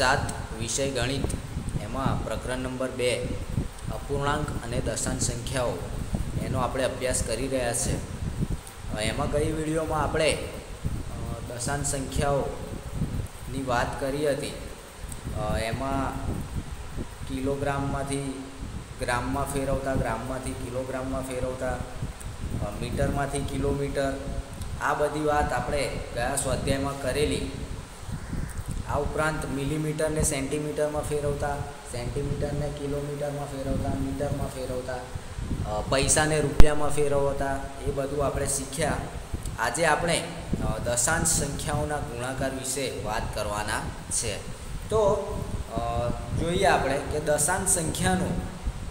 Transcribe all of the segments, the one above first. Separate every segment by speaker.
Speaker 1: સાત, વિષય ગણિત. એમાં પ્રકરણ નંબર બે, અપૂર્ણાંક અને દશાંશ સંખ્યાઓ. એનો આપણે અભ્યાસ કરી રહ્યા છે. એમાં ગઈ વિડીયોમાં આપણે દશાંશ સંખ્યાઓની વાત કરી હતી? એમાં કિલોગ્રામમાંથી ગ્રામમાં ફેરવતા, ગ્રામમાંથી કિલોગ્રામમાં ફેરવતા મીટરમાંથી કિલોમીટર. આ બધી વાત આપણે ગયા સ્વાધ્યાયમાં કરેલી. આ ઉપરાંત મિલીમીટરને સેન્ટીમીટરમાં ફેરવતા, સેન્ટીમીટરને કિલોમીટરમાં ફેરવતા, મીટરમાં ફેરવતા પૈસાને રૂપિયામાં ફેરવતા, એ બધું આપણે શીખ્યા. આજે આપણે દશાંશ સંખ્યાઓના ગુણાકાર વિશે વાત કરવાના છે. તો જોઈએ આપણે કે દશાંશ સંખ્યાનો,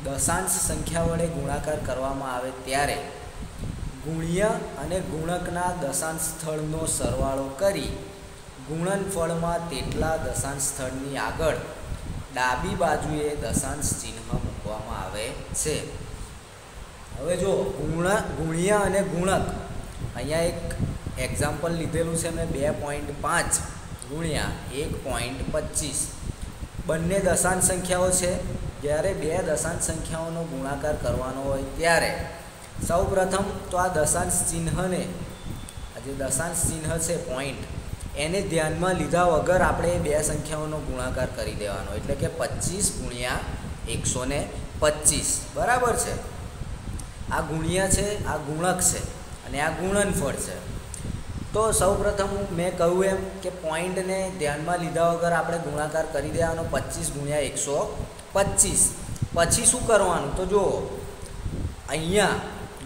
Speaker 1: દશાંશ સંખ્યા વડે ગુણાકાર કરવામાં આવે ત્યારે ગુણ્ય અને ગુણકના દશાંશ સ્થળનો સરવાળો કરી ગુણનફળમાં તેટલા દશાંશ સ્થળની આગળ ડાબી બાજુએ દશાંશ ચિહ્ન મૂકવામાં આવે છે. હવે જો ગુણ, ગુણ્યા અને ગુણક, અહીંયા એક એક્ઝામ્પલ લીધેલું છે મેં બે પોઈન્ટ પાંચ, ગુણ્યા એક પોઈન્ટ પચીસ. બંને દશાંશ સંખ્યાઓ છે. જ્યારે બે દશાંશ સંખ્યાઓનો ગુણાકાર કરવાનો હોય ત્યારે સૌ પ્રથમ તો આ દશાંશ ચિહ્નને, આ જે દશાંશ ચિહ્ન છે પોઈન્ટ એને ધ્યાનમાં લીધા વગર આપણે બે સંખ્યાઓનો ગુણાકાર કરી દેવાનો. એટલે કે પચીસ ગુણ્યા એકસો ને પચીસ. બરાબર છે? આ ગુણ્યા છે, આ ગુણક છે અને આ ગુણનફળ છે. તો સૌપ્રથમ મેં કહ્યું એમ કે પોઈન્ટને ધ્યાનમાં લીધા વગર આપણે ગુણાકાર કરી દેવાનો પચીસ ગુણ્યા એકસો પચીસ. પછી શું કરવાનું? તો જુઓ, અહીંયા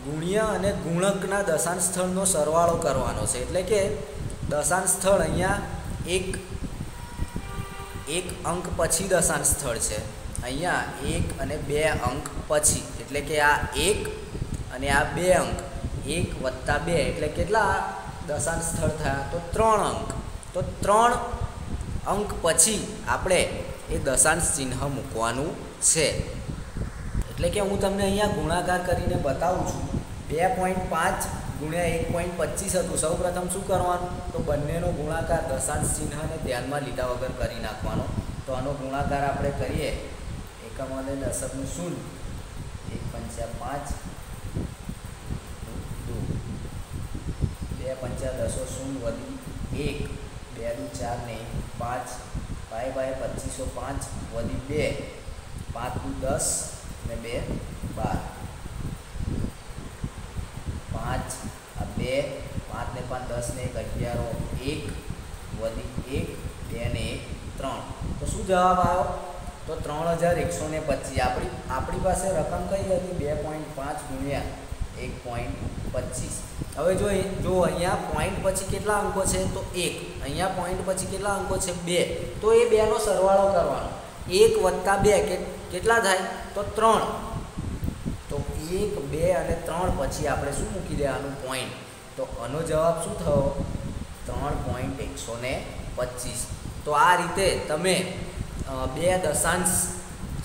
Speaker 1: ગુણ્યા અને ગુણકના દશાંશ સ્થળનો સરવાળો કરવાનો છે. એટલે કે દશાંશ સ્થળ અહીંયા એક એક અંક પછી દશાંશ સ્થળ છે. અહીંયા એક અને બે અંક પછી, એટલે કે આ એક અને આ બે અંક. એક વત્તા બે, એટલે કેટલા દશાંશ સ્થળ થયા? તો ત્રણ અંક. તો ત્રણ અંક પછી આપણે એ દશાંશ ચિહ્ન મૂકવાનું છે. એટલે કે હું તમને અહીંયા ગુણાકાર કરીને બતાવું છું. બે પોઈન્ટ પાંચ ગુણ્યા એક પોઈન્ટ પચીસ હતું. સૌ પ્રથમ શું કરવાનું? તો બંનેનો ગુણાકાર દશાંશ ચિહ્નને ધ્યાનમાં લીધા વગર કરી નાખવાનો. તો આનો ગુણાકાર આપણે કરીએ. એકમ અને દશકનું શૂન્ય. એક પંચા પાંચ. બે પંચા દસો શૂન્ય વધી એક. બે દુ ચાર ને પાંચ. બાય બાય પચીસો પાંચ વધી બે. પાંચ દસ ને બે બાર પાંચ આ બે પાંચ ને પાંચ દસ ને એક, અગિયારો, એક, વધી એક, બે ને એક, ત્રણ. તો શું જવાબ આવ્યો? તો ત્રણ હજાર એકસો ને પચીસ. આપણી આપણી પાસે રકમ કઈ હતી? બે પોઈન્ટ પાંચ ગુણ્યા એક પોઈન્ટ પચીસ. હવે જો જો અહીંયા પોઈન્ટ પછી કેટલા અંકો છે? તો એક. અહીંયા પોઈન્ટ પછી કેટલા અંકો છે? બે. તો એ બેનો સરવાળો કરવાનો. એક વત્તા બે કેટલા થાય? તો ત્રણ. તો એક, બે અને ત્રણ પછી આપણે શું મૂકી દેવાનું? પોઈન્ટ. તો આનો જવાબ શું થયો? ત્રણ પોઈન્ટ એકસો ને પચીસ. તો આ રીતે તમે બે દશાંશ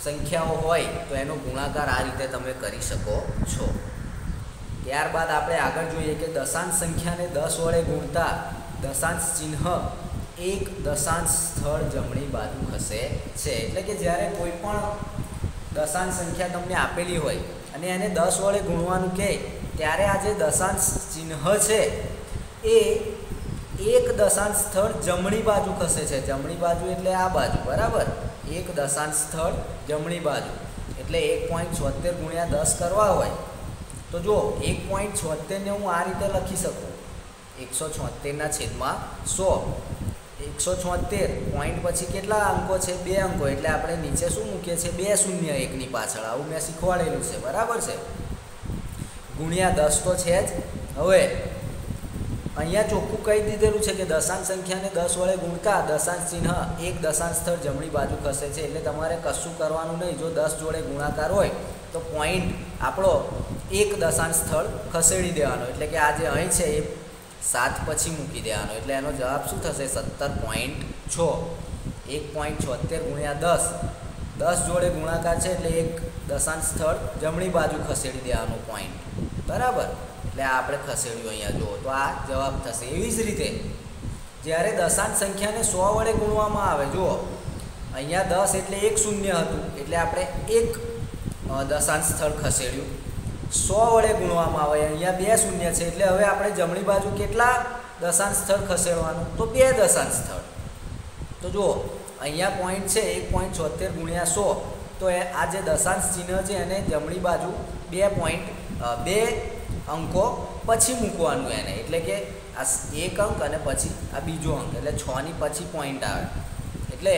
Speaker 1: સંખ્યાઓ હોય તો એનો ગુણાકાર આ રીતે તમે કરી શકો છો. ત્યારબાદ આપણે આગળ જોઈએ કે દશાંશ સંખ્યાને દસ વડે ગુણતા દશાંશ ચિહ્ન એક દશાંશ સ્થળ જમણી બાજુ ખસે છે. એટલે કે જ્યારે કોઈ પણ દશાંશ સંખ્યા તમને આપેલી હોય અને એને દસ વડે ગુણવાનું કહે ત્યારે આ જે દશાંશ ચિહ્ન છે, એ એક દશાંશ સ્થળ જમણી બાજુ ખસે છે. જમણી બાજુ એટલે આ બાજુ, બરાબર? એક દશાંશ સ્થળ જમણી બાજુ. એટલે એક પોઈન્ટ છોતેર ગુણ્યા દસ કરવા હોય. તો જો એક પોઈન્ટ છોતેરને હું આ રીતે લખી શકું. એકસો છોતેરના છેદમાં સો. એકસો છોતેર પોઈન્ટ પછી કેટલા અંકો છે? બે અંકો. એટલે આપણે નીચે શું મૂકીએ છીએ? બે શૂન્ય એકની પાછળ. આવું મેં શીખવાડેલું છે. બરાબર છે? ગુણ્યા દસ તો છે જ. હવે, અહીંયા ચોખ્ખું કહી દીધેલું છે કે દશાંશ સંખ્યાને દસ વડે ગુણતા દશાંશ ચિહ્ન એક દશાંશ સ્થળ જમણી બાજુ ખસે છે. એટલે તમારે કશું કરવાનું નહીં. જો દસ જોડે ગુણાકાર હોય, તો પોઈન્ટ આપણો એક દશાંશ સ્થળ ખસેડી દેવાનો. એટલે કે આ જે અહીં છે, એ સાત પછી મૂકી દેવાનો. એટલે એનો જવાબ શું થશે? સત્તર પોઈન્ટ છ. એક પોઈન્ટ છોતેર ગુણ્યા દસ. દસ જોડે ગુણાકાર છે એટલે એક દશાંશ સ્થળ જમણી બાજુ ખસેડી દેવાનું પોઈન્ટ બરાબર. એટલે આ આપણે ખસેડ્યું અહીંયા. જુઓ, તો આ જવાબ થશે. એવી જ રીતે, જ્યારે દશાંત સંખ્યાને સો વડે ગુણવામાં આવે, જુઓ. અહીંયા દસ એટલે એક શૂન્ય હતું. એટલે આપણે એક દશાંત સ્થળ ખસેડ્યું. સો વડે ગુણવામાં આવે. અહીંયા બે શૂન્ય છે. એટલે હવે આપણે જમણી બાજુ કેટલા દશાંત સ્થળ ખસેડવાનું? તો બે દશાંત સ્થળ. તો જુઓ, અહીંયા પોઈન્ટ છે, એક પોઈન્ટ છોતેર ગુણ્યા સો. તો એ આ જે દશાંશ ચિહ્ન છે, એને જમણી બાજુ બે પોઈન્ટ બે અંકો પછી મૂકવાનું એને. એટલે કે આ એક અંક અને પછી આ બીજો અંક. એટલે છની પછી પોઈન્ટ આવે. એટલે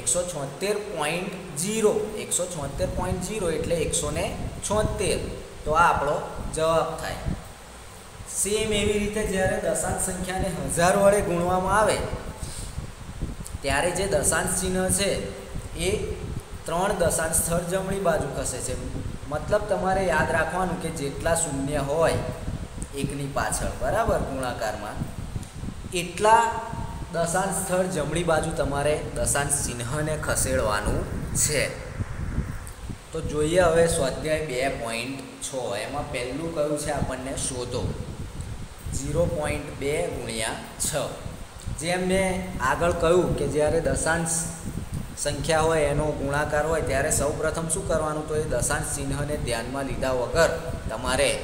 Speaker 1: એકસો છોતેર પોઈન્ટ જીરો એકસો છોતેર પોઈન્ટ જીરો એટલે એકસો ને છોતેર. તો આ આપણો જવાબ થાય. સેમ એવી રીતે જ્યારે દશાંશ સંખ્યાને હજાર વડે ગુણવામાં આવે, ત્યારે જે દશાંશ ચિહ્ન છે, એ ત્રણ દશાંશ સ્થળ જમણી બાજુ ખસે છે. મતલબ તમારે યાદ રાખવાનું કે જેટલા શૂન્ય હોય, એકની પાછળ, બરાબર? ગુણાકારમાં. એટલા દશાંશ સ્થળ જમણી બાજુ તમારે દશાંશ ચિહ્નને ખસેડવાનું છે. તો જોઈએ હવે સ્વાધ્યાય બે પોઈન્ટ છ. એમાં પહેલું કયું છે આપણને શોધો? ઝીરો પોઈન્ટ બે ગુણ્યા છ. જેમ મેં આગળ કહ્યું કે જ્યારે દશાંશ સંખ્યા હોય, એનો ગુણાકાર હોય, ત્યારે સૌપ્રથમ શું કરવાનું? તો એ દશાંશ ચિહ્નને ધ્યાનમાં લીધા વગર તમારે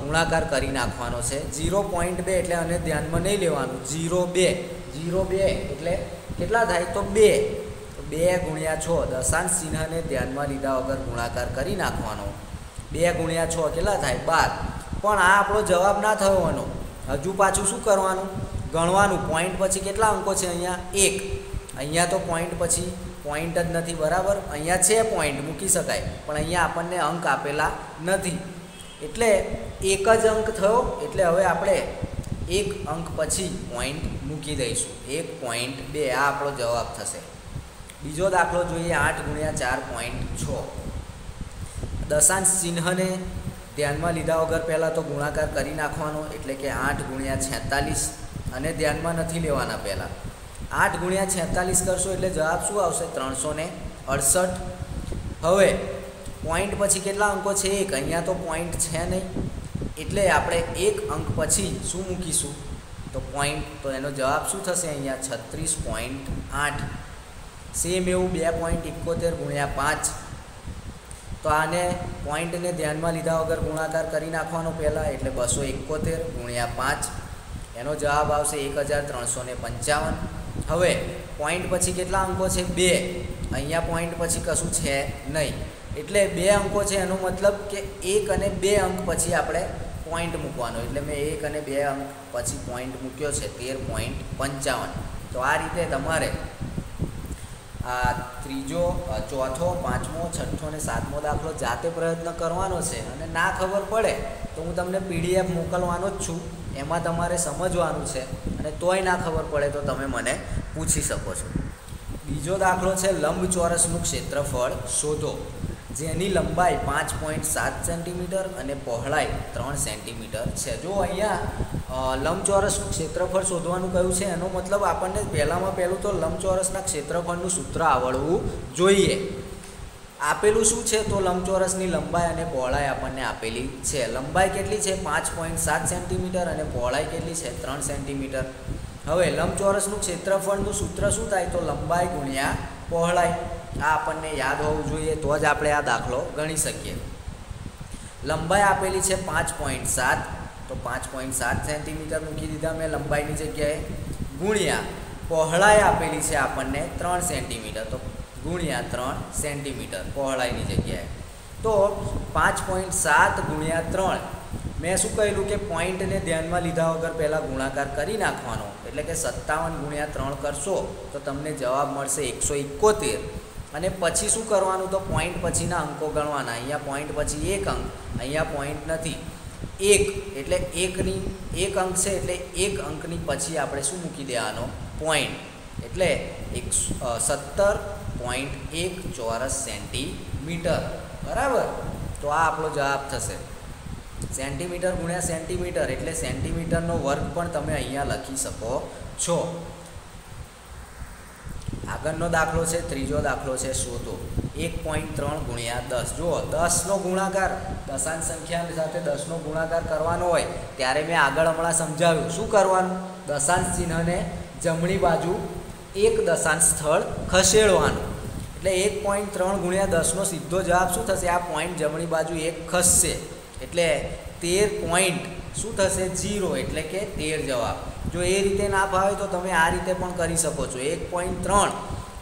Speaker 1: ગુણાકાર કરી નાખવાનો છે. ઝીરો પોઈન્ટ બે એટલે આને ધ્યાનમાં નહીં લેવાનું. ઝીરો બે. ઝીરો બે એટલે કેટલા થાય? તો બે. બે ગુણ્યા છ. દશાંશ ચિહ્નને ધ્યાનમાં લીધા વગર ગુણાકાર કરી નાખવાનો. બે ગુણ્યા છ કેટલા થાય? બાર. પણ આ આપણો જવાબ ના થયો એનો હજુ પાછું શું કરવાનું? ગણવાનું. પોઈન્ટ પછી કેટલા અંકો છે અહીંયા? એક. અહીંયા તો પોઈન્ટ પછી પોઈન્ટ જ નથી, બરાબર? અહીંયા છે પોઈન્ટ મૂકી શકાય. પણ અહીંયા આપણને અંક આપેલા નથી. એટલે એક જ અંક થયો, એટલે હવે આપણે એક અંક પછી પોઈન્ટ મૂકી દઈશું. એક પોઈન્ટ બે, આ આપણો જવાબ થશે. બીજો દાખલો જોઈએ, આઠ ગુણ્યા ચાર પોઈન્ટ છ. દશાંશ ચિહ્નને ધ્યાનમાં લીધા વગર પહેલાં તો ગુણાકાર કરી નાખવાનો, એટલે કે આઠ ગુણ્યા છેતાલીસ, અને ધ્યાનમાં નથી લેવાના પહેલાં. આઠ ગુણ્યા છેતાલીસ કરશો એટલે જવાબ શું આવશે? ત્રણસો ને અડસઠ. હવે પોઈન્ટ પછી કેટલા અંકો છે એક? અહીંયા તો પોઈન્ટ છે નહીં. એટલે આપણે એક અંક પછી શું મૂકીશું? તો પોઈન્ટ તો એનો જવાબ શું થશે અહીંયા? છત્રીસ પોઈન્ટ આઠ. સેમ એવું, બે પોઈન્ટ એકોતેર ગુણ્યા પાંચ. તો આને પોઈન્ટને ધ્યાનમાં લીધા વગર ગુણાકાર કરી નાખવાનો પહેલાં, એટલે બસો એકોતેર ગુણ્યા પાંચ. એનો જવાબ આવશે એક હજાર ત્રણસો ને પંચાવન. હવે પોઈન્ટ પછી કેટલા અંકો છે? બે. અહીંયા પોઈન્ટ પછી કશું છે નહીં. એટલે બે અંકો છે, એનો મતલબ કે એક અને બે અંક પછી આપણે પોઈન્ટ મૂકવાનો. એટલે મેં એક અને બે અંક પછી પોઈન્ટ મૂક્યો છે, તેર પોઈન્ટ પંચાવન. તો આ રીતે તમારે આ ત્રીજો ચોથો, પાંચમો, છઠ્ઠો અને સાતમો દાખલો જાતે પ્રયત્ન કરવાનો છે. અને ના ખબર પડે, તો હું તમને પીડીએફ મોકલવાનો જ છું. એમાં તમારે સમજવાનું છે અને તોય ના ખબર પડે તો તમે મને પૂછી શકો છો. બીજો દાખલો છે લંબચોરસનું ક્ષેત્રફળ શોધો. જેની લંબાઈ પાંચ પોઈન્ટ સાત સેન્ટીમીટર અને પહોળાઈ ત્રણ સેન્ટીમીટર છે. જો અહીંયા લંબચોરસનું ક્ષેત્રફળ શોધવાનું કયું છે, એનો મતલબ આપણને પહેલાંમાં પહેલું તો લંબચોરસના ક્ષેત્રફળનું સૂત્ર આવડવું જોઈએ. આપેલું શું છે તો લંબચોરસની લંબાઈ અને પહોળાઈ આપણને આપેલી છે. લંબાઈ કેટલી છે? પાંચ પોઈન્ટ સાત સેન્ટીમીટર અને પહોળાઈ કેટલી છે? ત્રણ સેન્ટીમીટર. હવે લંબચોરસનું ક્ષેત્રફળનું સૂત્ર શું થાય? તો લંબાઈ ગુણ્યા પહોળાઈ. આ આપણને યાદ હોવું જોઈએ, તો જ આપણે આ દાખલો ગણી શકીએ. લંબાઈ આપેલી છે પાંચ પોઈન્ટ સાત. તો પાંચ પોઈન્ટ સાત સેન્ટીમીટર મૂકી દીધા મેં લંબાઈની જગ્યાએ. ગુણ્યા પહોળાઈ આપેલી છે આપણને ત્રણ સેન્ટીમીટર. તો ગુણ્યા ત્રણ સેન્ટીમીટર પહોળાઈની જગ્યાએ. તો પાંચ પોઈન્ટ સાત ગુણ્યા ત્રણ. મેં શું કહેલું કે પોઈન્ટને ધ્યાનમાં લીધા વગર પહેલાં ગુણાકાર કરી નાખવાનો. એટલે કે સત્તાવન ગુણ્યા ત્રણ કરશો તો તમને જવાબ મળશે એકસો એકોતેર. અને પછી શું કરવાનું? તો પોઈન્ટ પછીના અંકો ગણવાના. અહીંયા પોઈન્ટ પછી એક અંક, અહીંયા પોઈન્ટ નથી. એક, એટલે એકની, એક અંક છે એટલે એક અંકની પછી આપણે શું મૂકી દેવાનો? પોઈન્ટ. એટલે એક સત્તર પોઈન્ટ એક ચોરસ સેન્ટીમીટર. બરાબર? તો આ આપણો જવાબ થશે. સેન્ટીમીટર ગુણ્યા સેન્ટીમીટર એટલે સેન્ટીમીટરનો વર્ગ પણ તમે અહીંયા લખી શકો છો. આગળનો દાખલો છે, ત્રીજો દાખલો છે, શોધો. એક પોઈન્ટ ત્રણ ગુણ્યા દસ. જુઓ, દસનો ગુણાકાર. દશાંશ સંખ્યા સાથે દસનો ગુણાકાર કરવાનો હોય, ત્યારે મેં આગળ હમણાં સમજાવ્યું. શું કરવાનું? દશાંશ ચિહ્નને જમણી બાજુ એક દશાંશ સ્થળ ખસેડવાનું. એટલે એક પોઈન્ટ ત્રણ ગુણ્યા દસનો સીધો જવાબ શું થશે? આ પોઈન્ટ જમણી બાજુ એક ખસશે. એટલે તેર પોઈન્ટ શું થશે? જીરો એટલે કે તેર જવાબ. જો એ રીતે ના ફાવે તો તમે આ રીતે પણ કરી શકો છો. એક પોઈન્ટ ત્રણ.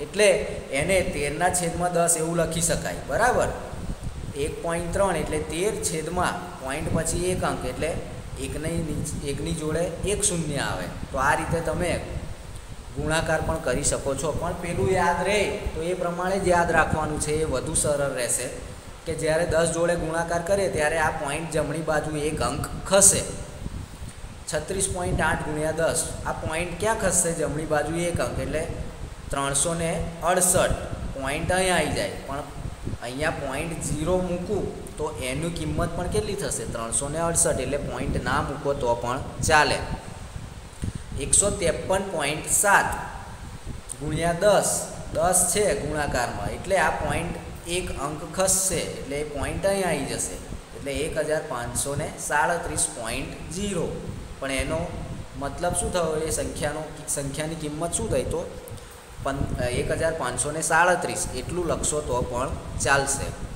Speaker 1: એટલે એને તેરના છેદમાં દસ એવું લખી શકાય. બરાબર? એક પોઈન્ટ ત્રણ. એટલે તેર છેદમાં પોઈન્ટ પછી એક અંક. એટલે એકની એકની જોડે એક શૂન્ય આવે. તો આ રીતે તમે ગુણાકાર પણ કરી શકો છો. પણ પેલું યાદ રહે તો એ પ્રમાણે જ યાદ રાખવાનું છે, એ વધુ સરળ રહેશે કે જ્યારે દસ જોડે ગુણાકાર કરીએ ત્યારે આ પોઈન્ટ જમણી બાજુ એક અંક ખસે. છત્રીસ પોઈન્ટ આઠ ગુણ્યા દસ, આ પોઈન્ટ ક્યાં ખસશે જમણી બાજુ એક અંક, એટલે ત્રણસો ને અડસઠ પોઈન્ટ અહીંયા આવી જાય. પણ અહીંયા પોઈન્ટ ઝીરો મૂકું, તો એની કિંમત પણ કેટલી થશે? ત્રણસો ને અડસઠ, એટલે પોઈન્ટ ના મૂકો તો પણ ચાલે. એકસો ત્રેપન પોઈન્ટ સાત ગુણ્યા દસ. દસ છે ગુણાકારમાં. એટલે આ પોઈન્ટ એક અંક ખસશે. એટલે એ પોઈન્ટ અહીંયા આવી જશે. એટલે એક હજાર પાંચસો ને સાડત્રીસ પોઈન્ટ ઝીરો. પણ એનો મતલબ શું થયો? એ સંખ્યાનો, સંખ્યાની કિંમત શું થઈ તો? પન એક હજાર પાંચસો ને સાડત્રીસ. એટલું લખશો તો પણ ચાલશે.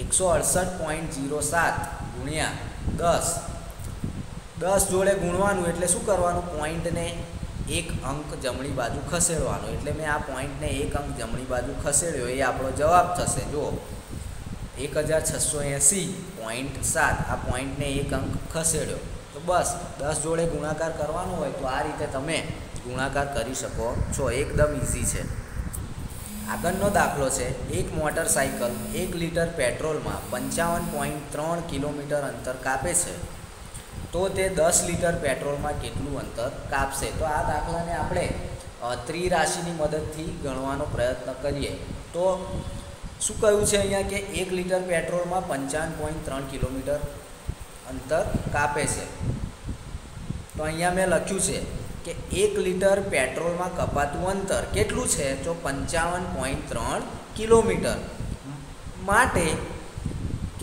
Speaker 1: એકસો અડસઠ પોઈન્ટ ઝીરો સાત ગુણ્યા દસ. દસ જોડે ગુણવાનું એટલે શું કરવાનું? પોઈન્ટને એક અંક જમણી બાજુ ખસેડવાનો. એટલે મેં આ પોઈન્ટને એક અંક જમણી બાજુ ખસેડ્યો. એ આપણો જવાબ થશે. જુઓ. એક હજાર છસો એંસી પોઈન્ટ સાત. આ પોઈન્ટને એક અંક ખસેડ્યો. તો બસ, દસ જોડે ગુણાકાર કરવાનો હોય તો આ રીતે તમે ગુણાકાર કરી શકો છો. એકદમ ઇઝી છે. આગળનો દાખલો છે. એક મોટરસાઇકલ એક લીટર પેટ્રોલમાં પંચાવન પોઈન્ટ ત્રણ કિલોમીટર અંતર કાપે છે. તો તે દસ લીટર પેટ્રોલમાં કેટલું અંતર કાપશે? તો આ દાખલાને આપણે ત્રિરાશિની મદદથી ગણવાનો પ્રયત્ન કરીએ. તો શું કહ્યું છે અહીંયા કે એક લીટર પેટ્રોલમાં પંચાવન પોઈન્ટ ત્રણ કિલોમીટર અંતર કાપે છે? તો અહીંયા મેં લખ્યું છે કે એક લીટર પેટ્રોલમાં કપાતું અંતર કેટલું છે? તો પંચાવન પોઈન્ટ ત્રણ કિલોમીટર. માટે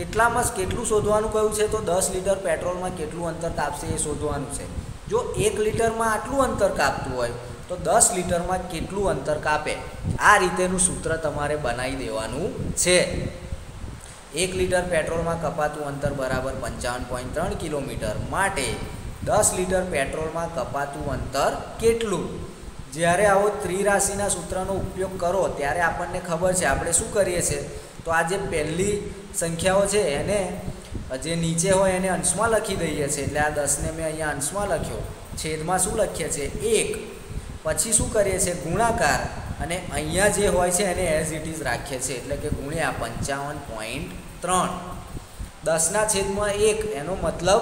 Speaker 1: કેટલામાં કેટલું શોધવાનું કહ્યું છે? તો દસ લીટર પેટ્રોલમાં કેટલું અંતર કાપશે એ શોધવાનું છે. જો એક લીટરમાં આટલું અંતર કાપતું હોય, તો દસ લીટરમાં કેટલું અંતર કાપે? આ રીતેનું સૂત્ર તમારે બનાવી દેવાનું છે. એક લીટર પેટ્રોલમાં કપાતું અંતર બરાબર પંચાવન પોઈન્ટ ત્રણ કિલોમીટર માટે દસ લીટર પેટ્રોલમાં કપાતું અંતર કેટલું? જ્યારે આવો ત્રિરાશિના સૂત્રનો ઉપયોગ કરો, ત્યારે આપણને ખબર છે, આપણે શું કરીએ છીએ? તો આ જે પહેલી સંખ્યાઓ છે એને, જે નીચે હોય એને અંશમાં લખી દઈએ છીએ. એટલે આ દસને મેં અહીંયા અંશમાં લખ્યો. છેદમાં શું લખીએ છીએ? એક. પછી શું કરીએ છીએ? ગુણાકાર. અને અહીંયા જે હોય છે એને એઝ ઇટ ઇઝ રાખીએ છીએ. એટલે કે ગુણ્યા પંચાવન પોઈન્ટ ત્રણ. દસના છેદમાં એક. એનો મતલબ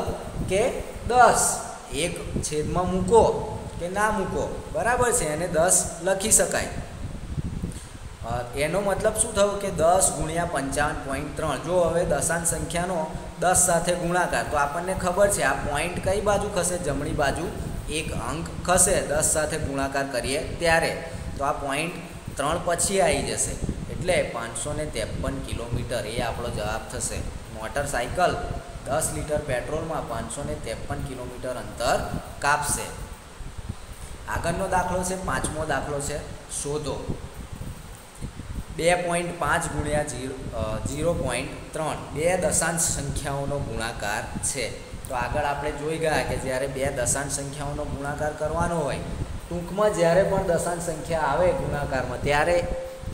Speaker 1: કે દસ. એક છેદમાં મૂકો કે ના મૂકો. બરાબર છે? એને દસ લખી શકાય. એનો મતલબ શું થયો કે દસ ગુણ્યા પંચાવન પોઈન્ટ ત્રણ? જો હવે દશાંશ સંખ્યાનો દસ સાથે ગુણાકાર, તો આપણને ખબર છે આ પોઈન્ટ કઈ બાજુ ખસે? જમણી બાજુ એક અંક ખસે, દસ સાથે ગુણાકાર કરીએ ત્યારે. તો આ પોઈન્ટ ત્રણ પછી આવી જશે. એટલે પાંચસો ને ત્રેપન કિલોમીટર, એ આપણો જવાબ થશે. મોટરસાઇકલ દસ લીટર પેટ્રોલમાં પાંચસો ને ત્રેપન કિલોમીટર અંતર કાપશે. આગળનો દાખલો છે, પાંચમો દાખલો છે, શોધો. બે પોઈન્ટ પાંચ ગુણ્યા જીરો જીરો પોઈન્ટ ત્રણ. બે દશાંશ સંખ્યાઓનો ગુણાકાર છે. તો આગળ આપણે જોઈ ગયા કે જ્યારે બે દશાંશ સંખ્યાઓનો ગુણાકાર કરવાનો હોય, ટૂંકમાં જ્યારે પણ દશાંશ સંખ્યા આવે ગુણાકારમાં, ત્યારે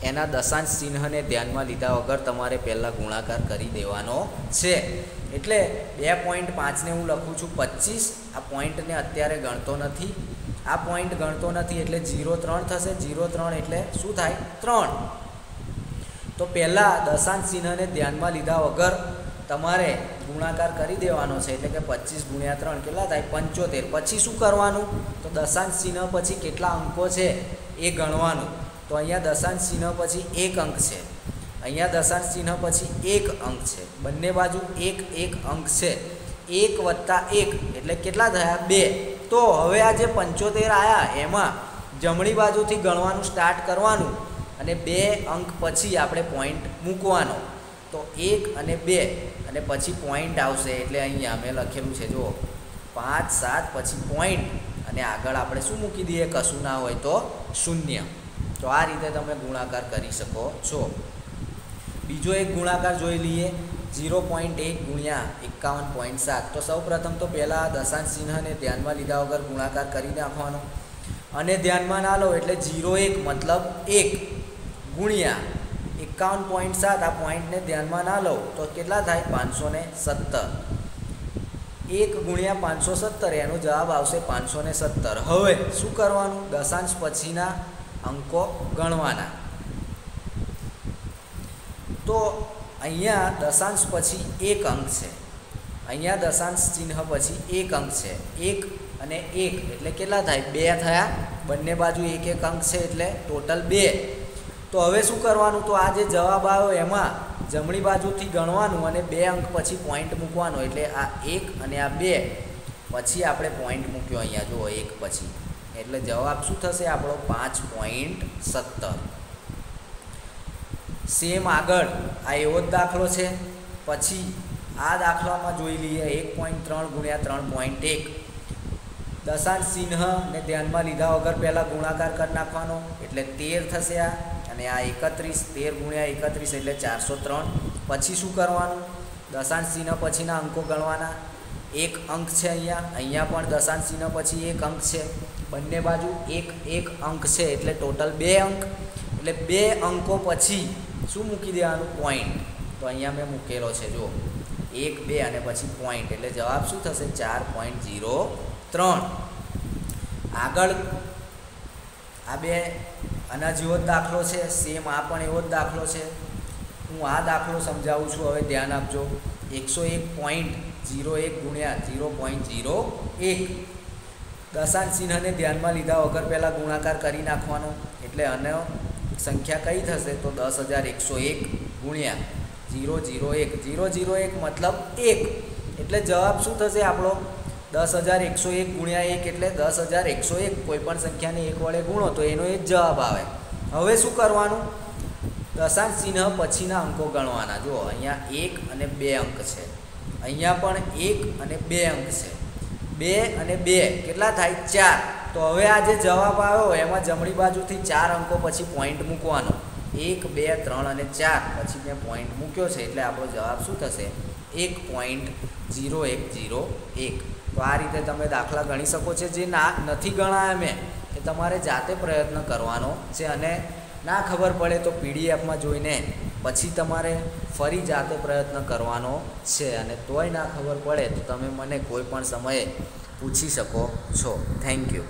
Speaker 1: એના દશાંશ ચિહ્નને ધ્યાનમાં લીધા વગર તમારે પહેલાં ગુણાકાર કરી દેવાનો છે. એટલે બે પોઈન્ટ પાંચને હું લખું છું પચીસ. આ પોઈન્ટને અત્યારે ગણતો નથી. આ પોઈન્ટ ગણતો નથી એટલે જીરો ત્રણ થશે. જીરો ત્રણ એટલે શું થાય? ત્રણ. તો પહેલાં દશાંશ ચિહ્નને ધ્યાનમાં લીધા વગર તમારે ગુણાકાર કરી દેવાનો છે. એટલે કે પચીસ ગુણ્યા ત્રણ કેટલા થાય? પંચોતેર. પછી શું કરવાનું? તો દશાંશ ચિહ્ન પછી કેટલા અંકો છે એ ગણવાનું. તો અહીંયા દશાંશ ચિહ્ન પછી એક અંક છે. અહીંયા દશાંશ ચિહ્ન પછી એક અંક છે. બંને બાજુ એક એક અંક છે. એક વત્તા એક. એટલે કેટલા થયા? બે. તો હવે આ જે પંચોતેર આવ્યા એમાં જમણી બાજુથી ગણવાનું સ્ટાર્ટ કરવાનું. અને બે અંક પછી આપણે પોઈન્ટ મૂકવાનો. તો એક અને બે, અને પછી પોઈન્ટ આવશે એટલે અહીંયા મેં લખેલું છે, જુઓ. પાંચ, સાત, પછી પોઈન્ટ અને આગળ આપણે શું મૂકી દઈએ? કશું ના હોય તો શૂન્ય. તો આ રીતે તમે ગુણાકાર કરી શકો છો. બીજો એક ગુણાકાર જોઈ લઈએ. ઝીરો પોઈન્ટ એક ગુણ્યા એકાવન પોઈન્ટ સાત. તો સૌ પ્રથમ તો પહેલાં દશાંશ ચિહ્નને ધ્યાનમાં લીધા વગર ગુણાકાર કરી નાખવાનો. અને ધ્યાનમાં ના લો એટલે ઝીરો એક, મતલબ એક. ગુણ્યા એકાવન પોઈન્ટ સાત, આ પોઈન્ટને ધ્યાનમાં ના લો, તો કેટલા થાય? પાંચસો ને સત્તર. એક ગુણ્યા પાંચસો સત્તર, એનો જવાબ આવશે પાંચસો ને સત્તર. હવે શું કરવાનું? દશાંશ પછીના અંકો ગણવાના. તો અહીંયા દશાંશ પછી એક અંક છે. અહીંયા દશાંશ ચિહ્ન પછી એક અંક છે. એક અને એક, એટલે કેટલા થાય? બે થયા. બંને બાજુ એક એક અંક છે, એટલે ટોટલ બે. તો હવે શું કરવાનું? તો આ જે જવાબ આવ્યો એમાં જમણી બાજુથી ગણવાનું અને બે અંક પછી પોઈન્ટ મૂકવાનો. એટલે આ એક અને આ બે. પછી આપણે પોઈન્ટ મૂક્યો અહીંયા. જુઓ, એક પછી. એટલે જવાબ શું થશે? આપણો પાંચ પોઈન્ટ સત્તર. સેમ આગળ. આ એવો જ દાખલો છે. પછી આ દાખલામાં જોઈ લઈએ, એક પોઈન્ટ ત્રણ ગુણ્યા ત્રણ પોઈન્ટ એક. દશાંશ ચિહ્નને ધ્યાનમાં લીધા વગર પહેલાં ગુણાકાર કરી નાખવાનો. એટલે તેર થશે આ. અને આ એકત્રીસ, તેર ગુણ્યા એકત્રીસ એટલે ચારસો ત્રણ. પછી શું કરવાનું? દશાંશ ચિહ્ન પછીના અંકો ગણવાના. એક અંક છે અહીંયા. અહીંયા પણ દશાંશ ચિહ્ન પછી એક અંક છે. બંને બાજુ એક એક અંક છે એટલે ટોટલ બે અંક. એટલે બે અંકો પછી શું મૂકી દેવાનું? પોઈન્ટ તો અહીંયા મેં મૂકેલો છે જો એક, બે અને પછી પોઈન્ટ એટલે જવાબ શું થશે? ચાર પોઈન્ટ ઝીરો ત્રણ. આગળ આ બે આના જેવો જ દાખલો છે સેમ આ પણ એવો જ દાખલો છે. હું આ દાખલો સમજાવું છું, હવે ધ્યાન આપજો. એકસો એક પોઈન્ટ ઝીરો એક ગુણ્યા ઝીરો પોઈન્ટ ઝીરો એક. દશાંશ ચિહ્નને ધ્યાનમાં લીધા વગર પહેલાં ગુણાકાર કરી નાખવાનો. એટલે અને સંખ્યા કઈ થશે? તો દસ હજાર એકસો એક ગુણ્યા ઝીરો ઝીરો એક. ઝીરો ઝીરો એક મતલબ એક. એટલે જવાબ શું થશે આપણો? દસ હજાર એકસો એક ગુણ્યા એક એટલે દસ હજાર એકસો એક કોઈ પણ સંખ્યાને એક વડે ગુણો તો એનો એ જવાબ આવે. હવે શું કરવાનું? દશાંશ ચિહ્ન પછીના અંકો ગણવાના. જુઓ, અહીંયા એક અને બે અંક છે. અહીંયા પણ એક અને બે અંક છે. બે અને બે કેટલા થાય? ચાર. તો હવે આ જે જવાબ આવ્યો, એમાં જમણી બાજુથી ચાર અંકો પછી પોઈન્ટ મૂકવાનો. એક, બે, ત્રણ અને ચાર. પછી મેં પોઈન્ટ મૂક્યો છે એટલે આપણો જવાબ શું થશે? એક પોઈન્ટ ઝીરો એક ઝીરો એક. તો આ રીતે તમે દાખલા ગણી શકો છો જે ના નથી ગણાયા મેં એ તમારે જાતે પ્રયત્ન કરવાનો છે. અને ના ખબર પડે તો પીડીએફમાં જોઈને પછી તમારે ફરી જાતે પ્રયત્ન કરવાનો છે. અને તોય ના ખબર પડે તો તમે મને કોઈ પણ સમયે પૂછી શકો છો. Thank you